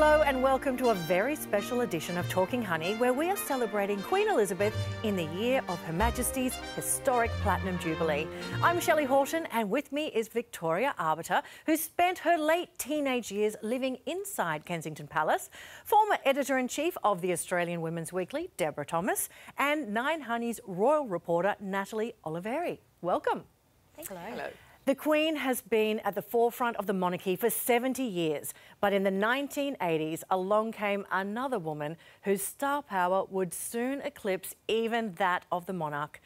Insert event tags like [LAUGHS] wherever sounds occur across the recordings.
Hello and welcome to a very special edition of Talking Honey, where we are celebrating Queen Elizabeth in the year of Her Majesty's historic Platinum Jubilee. I'm Shelley Horton, and with me is Victoria Arbiter, who spent her late teenage years living inside Kensington Palace, former editor in chief of the Australian Women's Weekly, Deborah Thomas, and Nine Honey's royal reporter, Natalie Oliveri. Welcome. Hello. Hello. The Queen has been at the forefront of the monarchy for 70 years, but in the 1980s, along came another woman whose star power would soon eclipse even that of the monarch.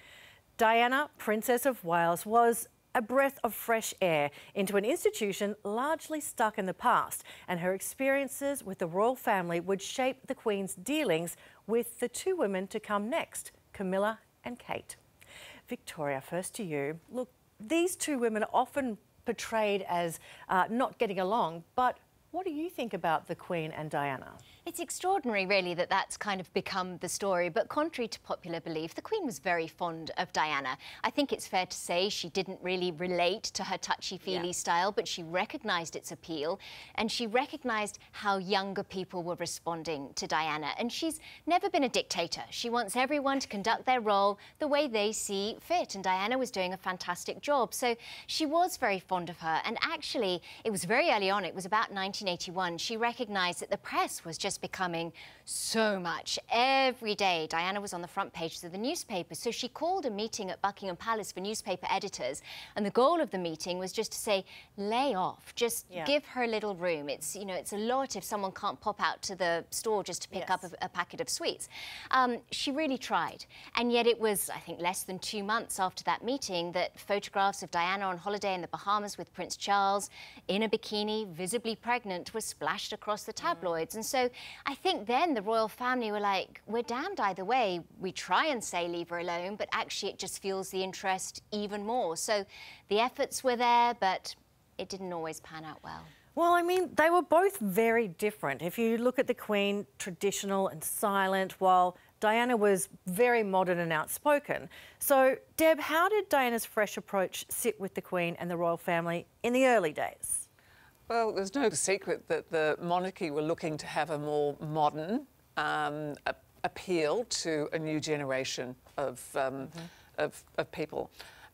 Diana, Princess of Wales, was a breath of fresh air into an institution largely stuck in the past, and her experiences with the royal family would shape the Queen's dealings with the two women to come next, Camilla and Kate. Victoria, first to you. Look, these two women are often portrayed as uh, not getting along, but what do you think about the Queen and Diana? It's extraordinary, really, that that's kind of become the story. But contrary to popular belief, the Queen was very fond of Diana. I think it's fair to say she didn't really relate to her touchy-feely yeah. style, but she recognised its appeal and she recognised how younger people were responding to Diana. And she's never been a dictator. She wants everyone to conduct their role the way they see fit. And Diana was doing a fantastic job. So she was very fond of her. And actually, it was very early on, it was about 1981, she recognised that the press was just becoming so much. Every day, Diana was on the front pages of the newspapers. So she called a meeting at Buckingham Palace for newspaper editors. And the goal of the meeting was just to say, lay off, just yeah. give her a little room. It's, you know, it's a lot if someone can't pop out to the store just to pick yes. up a, a, packet of sweets. Um, she really tried. And yet it was, I think, less than two months after that meeting that photographs of Diana on holiday in the Bahamas with Prince Charles in a bikini, visibly pregnant, were splashed across the tabloids. Mm. And so I think then the royal family were like, we're damned either way. We try and say leave her alone, but actually it just fuels the interest even more. So the efforts were there, but it didn't always pan out well. Well, I mean, they were both very different. If you look at the Queen, traditional and silent, while Diana was very modern and outspoken. So, Deb, how did Diana's fresh approach sit with the Queen and the royal family in the early days? Well, there's no secret that the monarchy were looking to have a more modern um, a appeal to a new generation of, um, mm -hmm. of, of, people.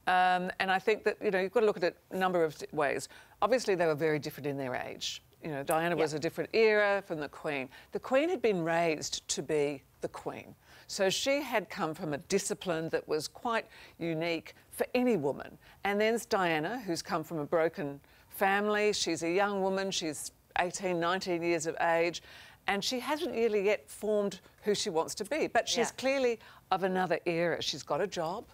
Um, and I think that, you know, you've got to look at it a number of ways. Obviously, they were very different in their age. You know, Diana yep. was a different era from the Queen. The Queen had been raised to be the Queen. So she had come from a discipline that was quite unique for any woman. And then there's Diana, who's come from a broken family. She's a young woman. She's 18, 19 years of age. And she hasn't really yet formed who she wants to be. But she's yeah. clearly of another era. She's got a job.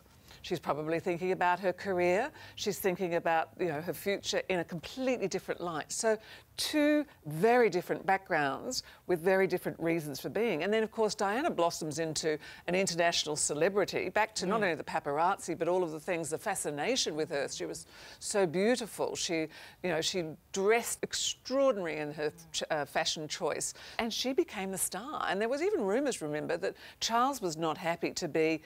She's probably thinking about her career. She's thinking about you know her future in a completely different light. So two very different backgrounds with very different reasons for being. And then, of course, Diana blossoms into an international celebrity, back to not only the paparazzi, but all of the things, the fascination with her. She was so beautiful. She, you know, she dressed extraordinary in her uh, fashion choice. And she became the star. And there was even rumours, remember, that Charles was not happy to be,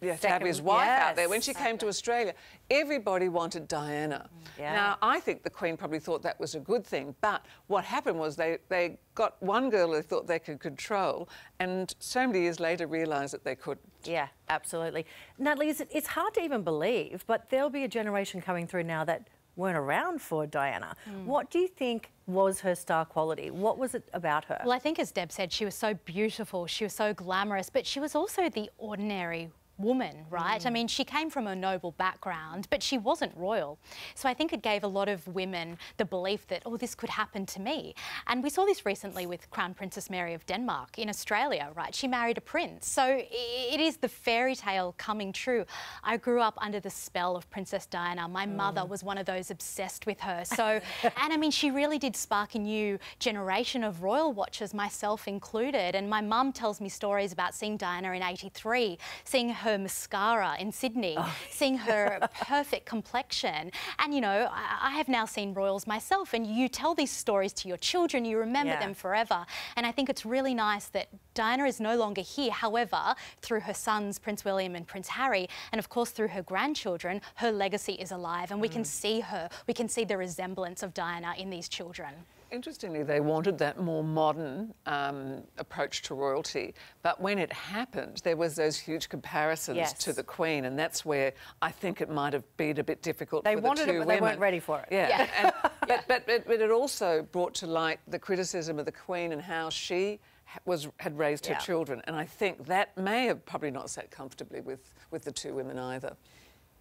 you know, to have his wife yes. out there. When she came to Australia, everybody wanted Diana. Yeah. Now, I think the Queen probably thought that was a good thing, but what happened was they, they got one girl they thought they could control, and so many years later realised that they couldn't. Yeah, absolutely. Natalie, it's hard to even believe, but there'll be a generation coming through now that weren't around for Diana. Mm. What do you think was her star quality? What was it about her? Well, I think as Deb said, she was so beautiful, she was so glamorous, but she was also the ordinary woman, right? Mm. I mean, she came from a noble background, but she wasn't royal. So I think it gave a lot of women the belief that, oh, this could happen to me. And we saw this recently with Crown Princess Mary of Denmark in Australia, right? She married a prince. So it is the fairy tale coming true. I grew up under the spell of Princess Diana. My mm. mother was one of those obsessed with her. So, [LAUGHS] and I mean, she really did spark a new generation of royal watchers, myself included. And my mum tells me stories about seeing Diana in 83, seeing her her mascara in Sydney, oh. seeing her [LAUGHS] perfect complexion. And, you know, I, I, have now seen royals myself, and you tell these stories to your children, you remember yeah. them forever. And I think it's really nice that Diana is no longer here. However, through her sons, Prince William and Prince Harry, and of course through her grandchildren, her legacy is alive, and mm. we can mm. see her, we can see the resemblance of Diana in these children. Interestingly, they wanted that more modern um, approach to royalty, but when it happened, there was those huge comparisons Yes. to the Queen, and that's where I think it might have been a bit difficult They for wanted the it, but they weren't ready for it. Yeah, and, [LAUGHS] but, but, but, but it also brought to light the criticism of the Queen and how she was had raised her children, and I think that may have probably not sat comfortably with, with the two women either.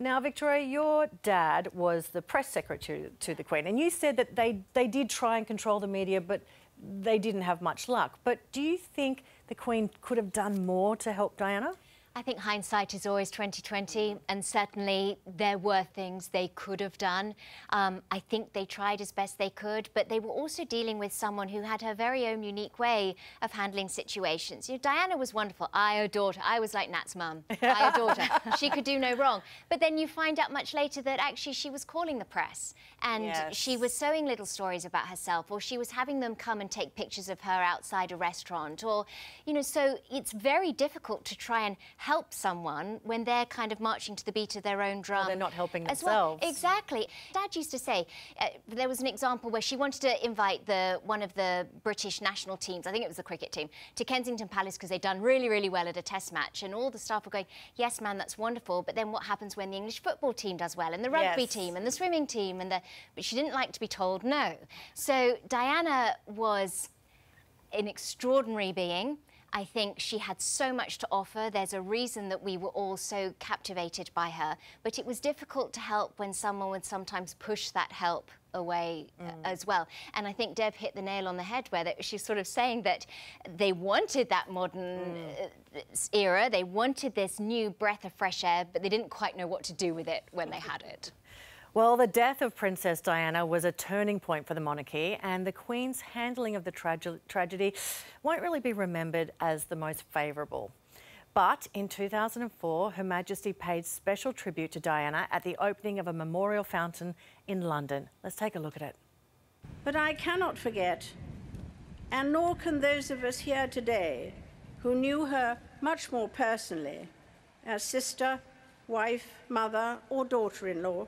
Now, Victoria, your dad was the press secretary to the Queen, and you said that they, they did try and control the media, but they didn't have much luck. But do you think the Queen could have done more to help Diana? I think hindsight is always 2020, and certainly there were things they could have done. Um, I think they tried as best they could, but they were also dealing with someone who had her very own unique way of handling situations. You know, Diana was wonderful. I adored her. I was like Nat's mum. I adored her. [LAUGHS] She could do no wrong. But then you find out much later that actually she was calling the press, and Yes. she was sowing little stories about herself, or she was having them come and take pictures of her outside a restaurant, or, you know, so it's very difficult to try and help someone when they're kind of marching to the beat of their own drum. they're not helping as well. themselves. Exactly. Dad used to say uh, there was an example where she wanted to invite the one of the British national teams, I think it was the cricket team, to Kensington Palace because they'd done really, really well at a Test match, and all the staff were going, "Yes, man, that's wonderful." But then what happens when the English football team does well, and the rugby Yes. team, and the swimming team, and the but she didn't like to be told no. So Diana was an extraordinary being. I think she had so much to offer. There's a reason that we were all so captivated by her. But it was difficult to help when someone would sometimes push that help away uh, as well. And I think Deb hit the nail on the head where that she's sort of saying that they wanted that modern uh, era, they wanted this new breath of fresh air, but they didn't quite know what to do with it when they had it. Well, the death of Princess Diana was a turning point for the monarchy, and the Queen's handling of the trage- tragedy won't really be remembered as the most favourable. But in 2004, Her Majesty paid special tribute to Diana at the opening of a memorial fountain in London. Let's take a look at it. But I cannot forget, and nor can those of us here today who knew her much more personally as sister, wife, mother, or daughter in law,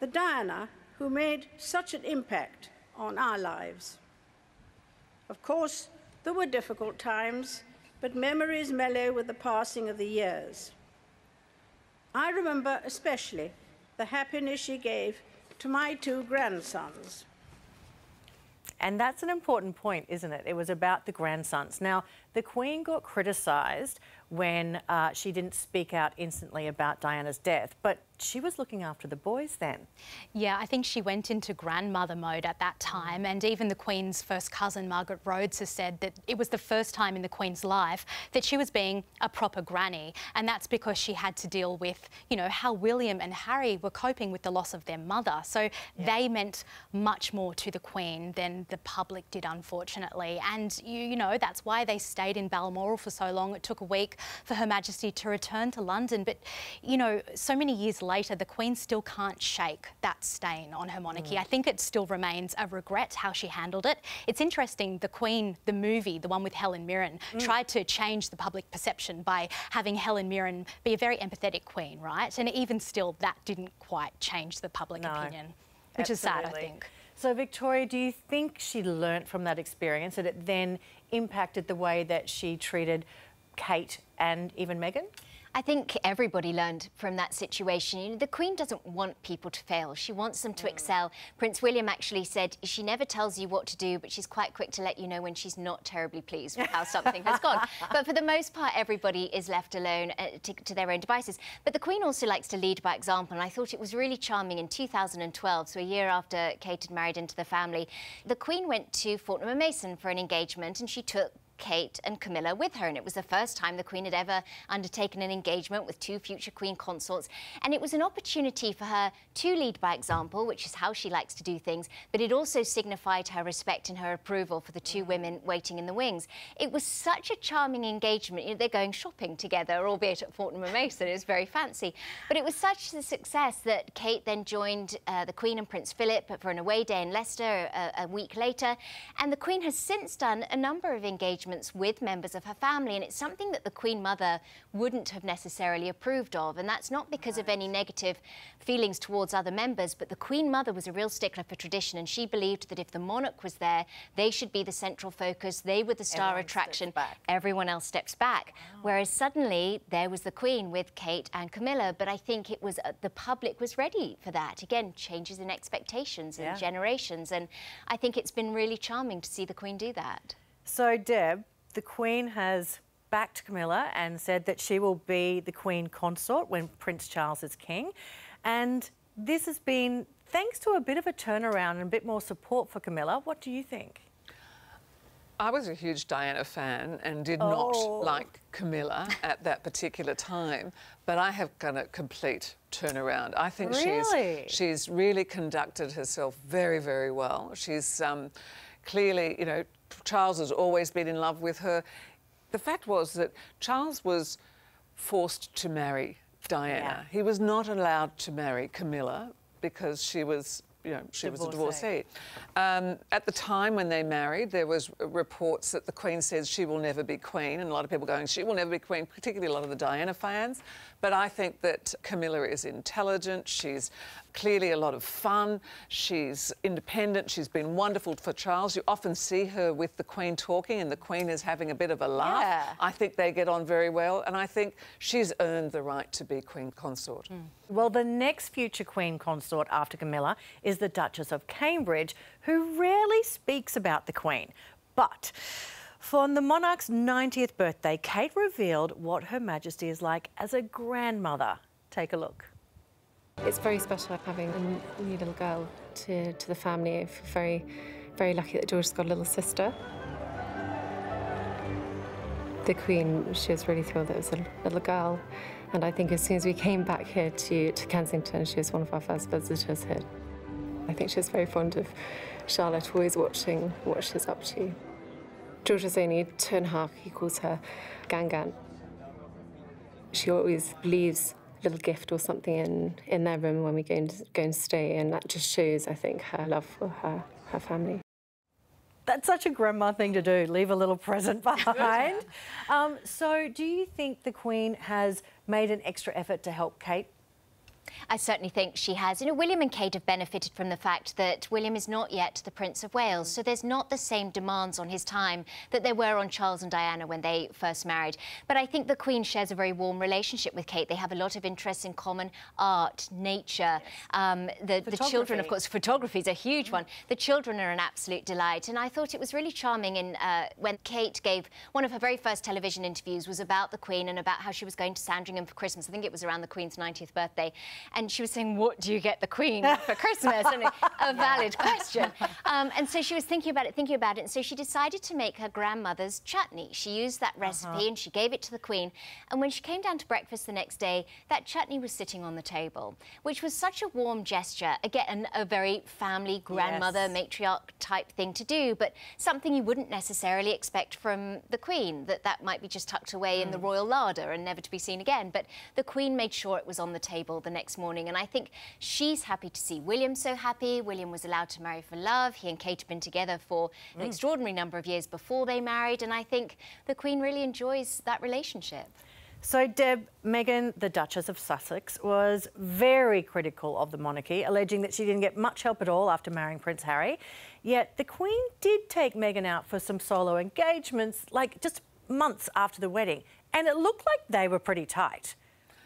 the Diana who made such an impact on our lives. Of course, there were difficult times, but memories mellow with the passing of the years. I remember especially the happiness she gave to my two grandsons. And that's an important point, isn't it? It was about the grandsons. Now, the Queen got criticised when uh, she didn't speak out instantly about Diana's death, but she was looking after the boys then. Yeah, I think she went into grandmother mode at that time, and even the Queen's first cousin, Margaret Rhodes, has said that it was the first time in the Queen's life that she was being a proper granny, and that's because she had to deal with, you know, how William and Harry were coping with the loss of their mother. So they meant much more to the Queen than the public did, unfortunately. And you, you know, that's why they stayed in Balmoral for so long. It took a week for Her Majesty to return to London, but you know, so many years later, the Queen still can't shake that stain on her monarchy. Mm. I think it still remains a regret how she handled it. It's interesting, the Queen, the movie, the one with Helen Mirren, mm. tried to change the public perception by having Helen Mirren be a very empathetic Queen, right? And even still, that didn't quite change the public No, opinion, which is sad, I think. So, Victoria, do you think she learnt from that experience that it then impacted the way that she treated Kate and even Meghan? I think everybody learned from that situation. You know, the Queen doesn't want people to fail. She wants them to excel. Prince William actually said she never tells you what to do, but she's quite quick to let you know when she's not terribly pleased with how [LAUGHS] something has gone. But for the most part, everybody is left alone uh, to, to their own devices. But the Queen also likes to lead by example, and I thought it was really charming in 2012, so a year after Kate had married into the family, the Queen went to Fortnum and Mason for an engagement, and she took Kate and Camilla with her. And it was the first time the Queen had ever undertaken an engagement with two future Queen consorts. And it was an opportunity for her to lead by example, which is how she likes to do things, but it also signified her respect and her approval for the two women waiting in the wings. It was such a charming engagement. You know, they're going shopping together, albeit at Fortnum and Mason. It was very fancy. But it was such a success that Kate then joined uh, the Queen and Prince Philip for an away day in Leicester a, a week later. And the Queen has since done a number of engagements with members of her family. And it's something that the Queen Mother wouldn't have necessarily approved of. And that's not because right. of any negative feelings towards other members, but the Queen Mother was a real stickler for tradition. And she believed that if the monarch was there, they should be the central focus, they were the star Everyone attraction, everyone else steps back. Wow. Whereas suddenly there was the Queen with Kate and Camilla. But I think it was uh, the public was ready for that. Again, changes in expectations and yeah. generations. And I think it's been really charming to see the Queen do that. So, Deb, the Queen has backed Camilla and said that she will be the Queen consort when Prince Charles is king. And this has been thanks to a bit of a turnaround and a bit more support for Camilla. What do you think? I was a huge Diana fan and did oh. not like Camilla at that particular time, but I have done a complete turnaround. I think really? she's she's really conducted herself very, very well. She's um, clearly, you know, Charles has always been in love with her. The fact was that Charles was forced to marry Diana. Yeah. He was not allowed to marry Camilla because she was you know, she divorcee. was a divorcee. Um, at the time when they married, there was reports that the Queen says she will never be Queen, and a lot of people going, she will never be Queen, particularly a lot of the Diana fans. But I think that Camilla is intelligent. She's clearly a lot of fun. She's independent. She's been wonderful for Charles. You often see her with the Queen talking, and the Queen is having a bit of a laugh. Yeah. I think they get on very well, and I think she's earned the right to be Queen consort. Mm. Well, the next future Queen consort after Camilla is the Duchess of Cambridge, who rarely speaks about the Queen. But for the monarch's 90th birthday, Kate revealed what Her Majesty is like as a grandmother. Take a look. It's very special having a new little girl to, to the family. Very, very lucky that George's got a little sister. The Queen, she was really thrilled that it was a little girl. And I think as soon as we came back here to, to Kensington, she was one of our first visitors here. I think she was very fond of Charlotte, always watching what she's up to. George is only two and a half. He calls her Gangan. She always leaves a little gift or something in, in their room when we go and, go and stay, and that just shows, I think, her love for her, her family. That's such a grandma thing to do, leave a little present [LAUGHS] behind. um, so, do you think the Queen has made an extra effort to help Kate I certainly think she has. You know, William and Kate have benefited from the fact that William is not yet the Prince of Wales, so there's not the same demands on his time that there were on Charles and Diana when they first married. But I think the Queen shares a very warm relationship with Kate. They have a lot of interests in common art, nature. Um, the, the, children, of course, photography is a huge mm. one. The children are an absolute delight. And I thought it was really charming in, uh, when Kate gave one of her very first television interviews was about the Queen and about how she was going to Sandringham for Christmas. I think it was around the Queen's 90th birthday and she was saying, what do you get the Queen [LAUGHS] for Christmas? and a, valid question. Um, and so she was thinking about it, thinking about it, and so she decided to make her grandmother's chutney. She used that recipe uh -huh. and she gave it to the Queen. And when she came down to breakfast the next day, that chutney was sitting on the table, which was such a warm gesture. Again, a very family, grandmother, yes. matriarch type thing to do, but something you wouldn't necessarily expect from the Queen, that that might be just tucked away mm. in the hmm. royal larder and never to be seen again. But the Queen made sure it was on the table the next morning. And I think she's happy to see William so happy. William was allowed to marry for love. He and Kate have been together for mm. an extraordinary number of years before they married. And I think the Queen really enjoys that relationship. So, Deb, Meghan, the Duchess of Sussex, was very critical of the monarchy, alleging that she didn't get much help at all after marrying Prince Harry. Yet the Queen did take Meghan out for some solo engagements, like just months after the wedding, and it looked like they were pretty tight.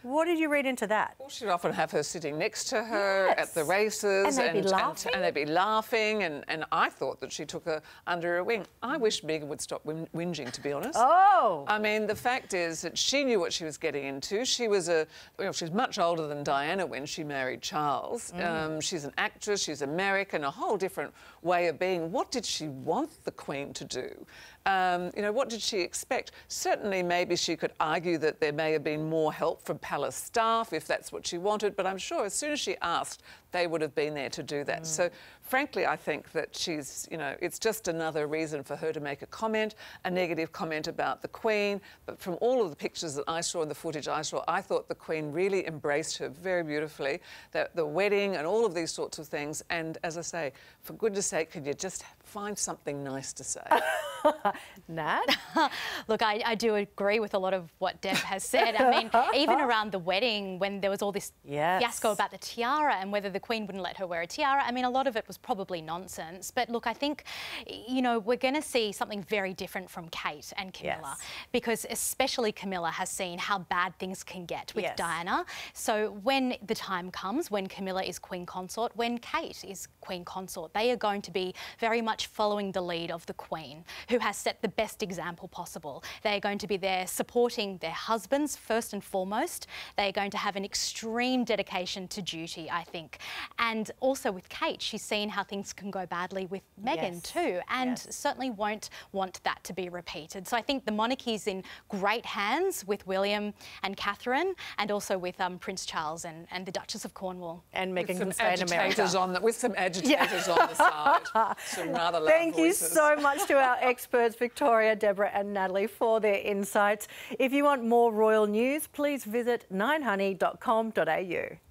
What did you read into that? Well, she'd often have her sitting next to her yes. at the races. And they'd and, be laughing. And, and, they'd be laughing. And, and I thought that she took her under her wing. I wish Meghan would stop whinging, to be honest. Oh! I mean, the fact is that she knew what she was getting into. She was a, you know, she's much older than Diana when she married Charles. Mm. Um, she's an actress, she's American, a whole different way of being. What did she want the Queen to do? Um, you know, what did she expect? Certainly, maybe she could argue that there may have been more help from palace staff if that's what she wanted, but I'm sure as soon as she asked, they would have been there to do that. Mm. So frankly, I think that she's, you know, it's just another reason for her to make a comment, a negative comment about the Queen. But from all of the pictures that I saw and the footage I saw, I thought the Queen really embraced her very beautifully. The, the wedding and all of these sorts of things. And as I say, for goodness sake, could you just find something nice to say? [LAUGHS] Nat? [LAUGHS] Look, I, I, do agree with a lot of what Deb has said. I mean, [LAUGHS] even around the wedding, when there was all this yes. fiasco about the tiara and whether the Queen wouldn't let her wear a tiara, I mean, a lot of it was probably nonsense. But look, I think, you know, we're going to see something very different from Kate and Camilla yes. because especially Camilla has seen how bad things can get with yes. Diana. So when the time comes, when Camilla is Queen Consort, when Kate is Queen Consort, they are going to be very much following the lead of the Queen, who has set the best example possible. They are going to be there supporting their husbands first and foremost. They are going to have an extreme dedication to duty, I think. And also with Kate, she's seen how things can go badly with Meghan yes. too, and yes. certainly won't want that to be repeated. So I think the monarchy's in great hands with William and Catherine, and also with um, Prince Charles and, and the Duchess of Cornwall. And Meghan can stay in America. On the, with some agitators yeah. on the side. [LAUGHS] Some rather loud Thank voices. you so much to our experts, Victoria, Deborah and Natalie, for their insights. If you want more royal news, please visit 9honey.com.au.